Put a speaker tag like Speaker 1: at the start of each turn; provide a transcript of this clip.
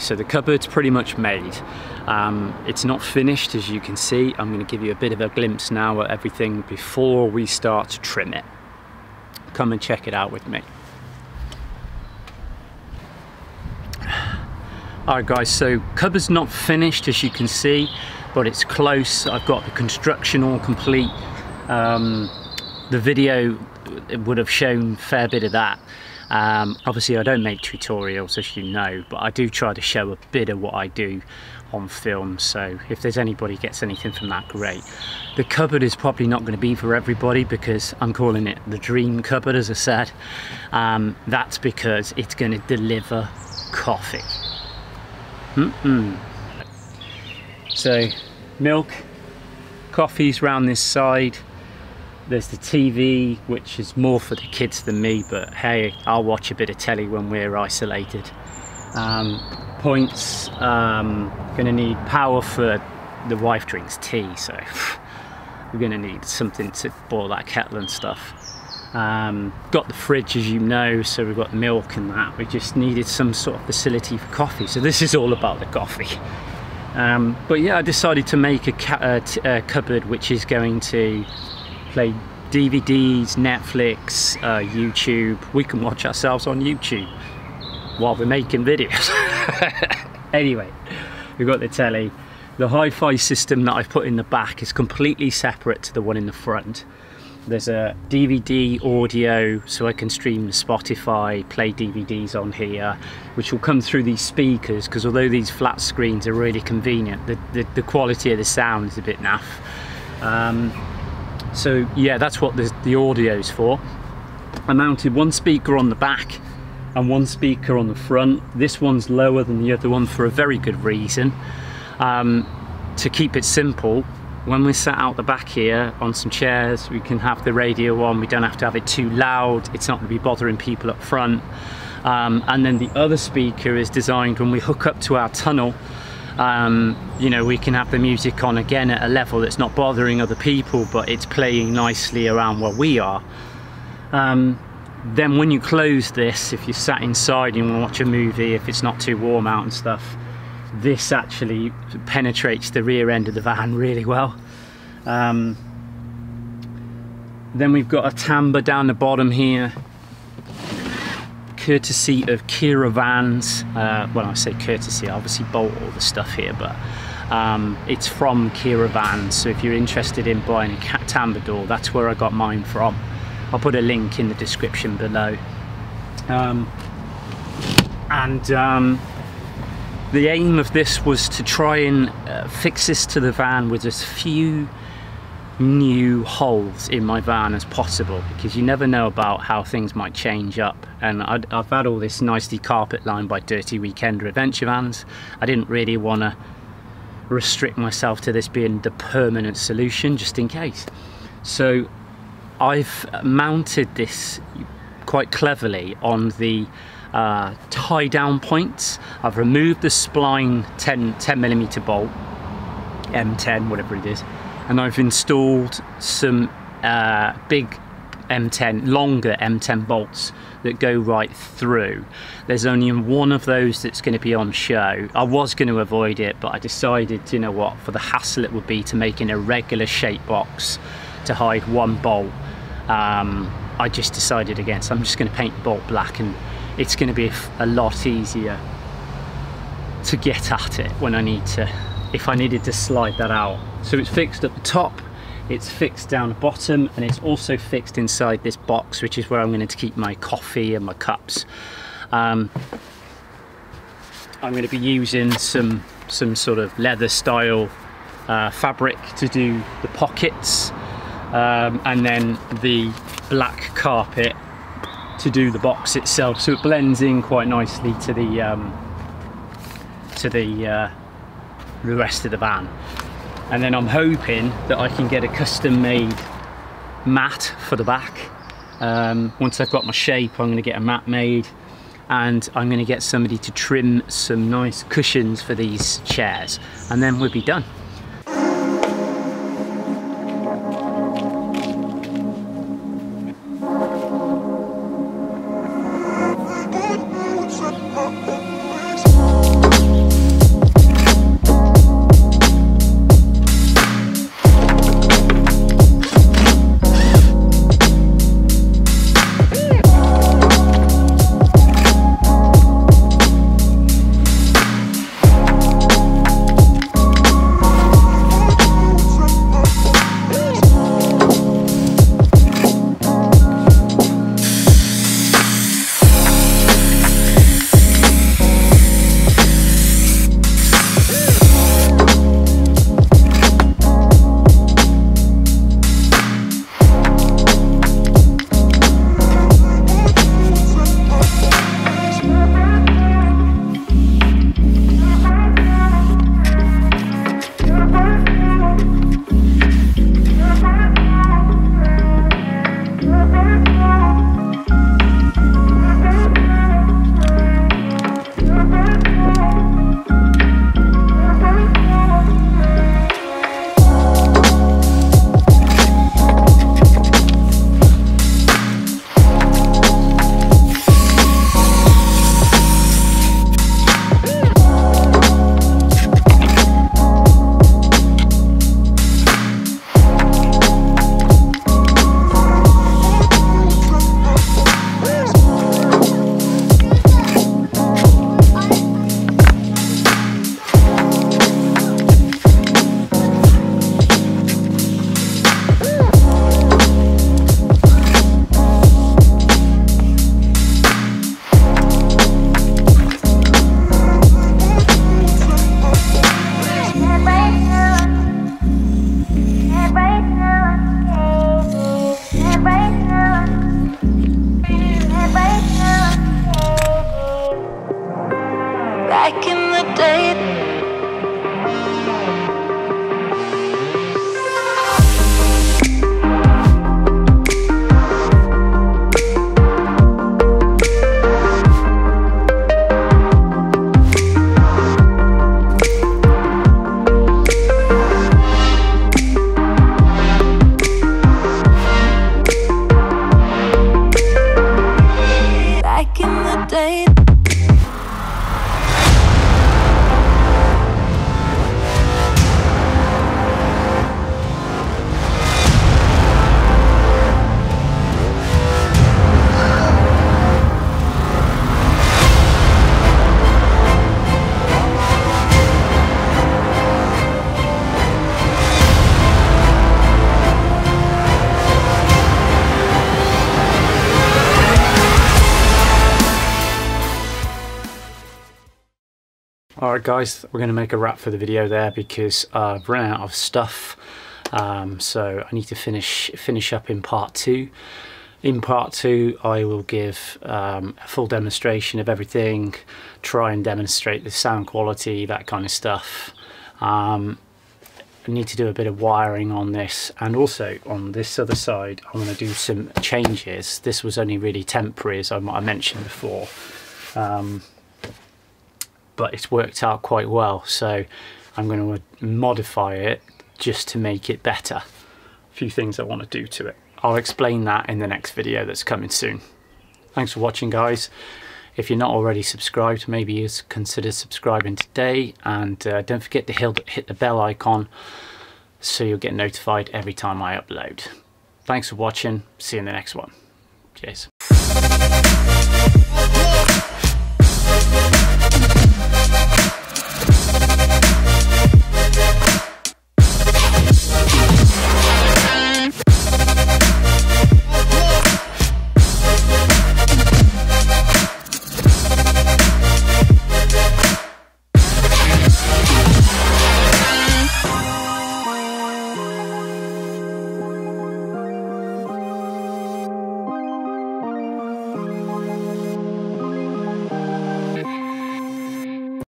Speaker 1: So the cupboard's pretty much made. Um, it's not finished as you can see. I'm going to give you a bit of a glimpse now at everything before we start to trim it. Come and check it out with me. Alright guys, so cupboard's not finished as you can see, but it's close. I've got the construction all complete. Um, the video would have shown a fair bit of that. Um, obviously I don't make tutorials as you know, but I do try to show a bit of what I do on film, so if there's anybody gets anything from that, great. The cupboard is probably not going to be for everybody because I'm calling it the dream cupboard as I said. Um, that's because it's going to deliver coffee. Mm -mm. So milk, coffee's round this side, there's the TV, which is more for the kids than me, but hey, I'll watch a bit of telly when we're isolated. Um, points, um, gonna need power for the wife drinks tea, so we're gonna need something to boil that kettle and stuff. Um, got the fridge as you know, so we've got milk and that. We just needed some sort of facility for coffee. So this is all about the coffee. Um, but yeah, I decided to make a, a cupboard which is going to play DVDs, Netflix, uh, YouTube. We can watch ourselves on YouTube while we're making videos. anyway, we've got the telly. The hi-fi system that I've put in the back is completely separate to the one in the front. There's a DVD audio so I can stream Spotify, play DVDs on here, which will come through these speakers because although these flat screens are really convenient, the, the, the quality of the sound is a bit naff. Um, so yeah, that's what the, the audio's for. I mounted one speaker on the back and one speaker on the front. This one's lower than the other one for a very good reason. Um, to keep it simple, when we're sat out the back here on some chairs, we can have the radio on. We don't have to have it too loud. It's not going to be bothering people up front. Um, and then the other speaker is designed when we hook up to our tunnel um, you know we can have the music on again at a level that's not bothering other people but it's playing nicely around where we are. Um, then when you close this if you're sat inside and you want to watch a movie if it's not too warm out and stuff this actually penetrates the rear end of the van really well. Um, then we've got a tambour down the bottom here courtesy of Kiravans. Uh, well, I say courtesy, I obviously bought all the stuff here, but um, it's from Kiravans. So if you're interested in buying a tambour door, that's where I got mine from. I'll put a link in the description below. Um, and um, the aim of this was to try and uh, fix this to the van with as few new holes in my van as possible because you never know about how things might change up. And i have had all this nicely carpet lined by Dirty Weekender Adventure Vans. I didn't really want to restrict myself to this being the permanent solution just in case. So I've mounted this quite cleverly on the uh, tie down points. I've removed the spline 10 10 millimeter bolt M10 whatever it is and I've installed some uh, big M10, longer M10 bolts that go right through. There's only one of those that's going to be on show. I was going to avoid it, but I decided, you know what, for the hassle it would be to make an irregular shape box to hide one bolt, um, I just decided against. I'm just going to paint the bolt black and it's going to be a lot easier to get at it when I need to, if I needed to slide that out. So it's fixed at the top, it's fixed down the bottom, and it's also fixed inside this box, which is where I'm going to keep my coffee and my cups. Um, I'm going to be using some some sort of leather style uh, fabric to do the pockets um, and then the black carpet to do the box itself so it blends in quite nicely to the um, to the uh, the rest of the van. And then I'm hoping that I can get a custom made mat for the back. Um, once I've got my shape I'm going to get a mat made and I'm going to get somebody to trim some nice cushions for these chairs and then we'll be done Alright guys, we're going to make a wrap for the video there because I've run out of stuff. Um, so I need to finish finish up in part two. In part two, I will give um, a full demonstration of everything, try and demonstrate the sound quality, that kind of stuff. Um, I need to do a bit of wiring on this and also on this other side I'm going to do some changes. This was only really temporary as I, I mentioned before. But it's worked out quite well so I'm going to modify it just to make it better. A few things I want to do to it. I'll explain that in the next video that's coming soon. Thanks for watching guys. If you're not already subscribed maybe you consider subscribing today and uh, don't forget to hit the bell icon so you'll get notified every time I upload. Thanks for watching. See you in the next one. Cheers